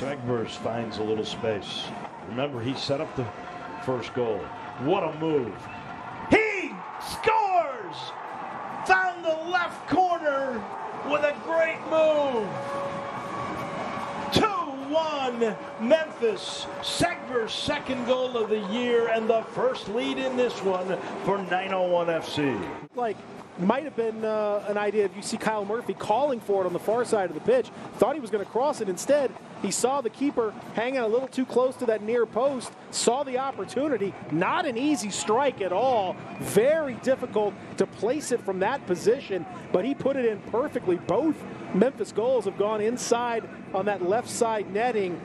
Segbers finds a little space. Remember, he set up the first goal. What a move. He scores! Found the left corner with a great move. 2-1 Memphis. Segbers' second goal of the year and the first lead in this one for 901 FC. Like might have been uh, an idea if you see Kyle Murphy calling for it on the far side of the pitch. Thought he was going to cross it. Instead, he saw the keeper hanging a little too close to that near post, saw the opportunity. Not an easy strike at all. Very difficult to place it from that position, but he put it in perfectly. Both Memphis goals have gone inside on that left side netting.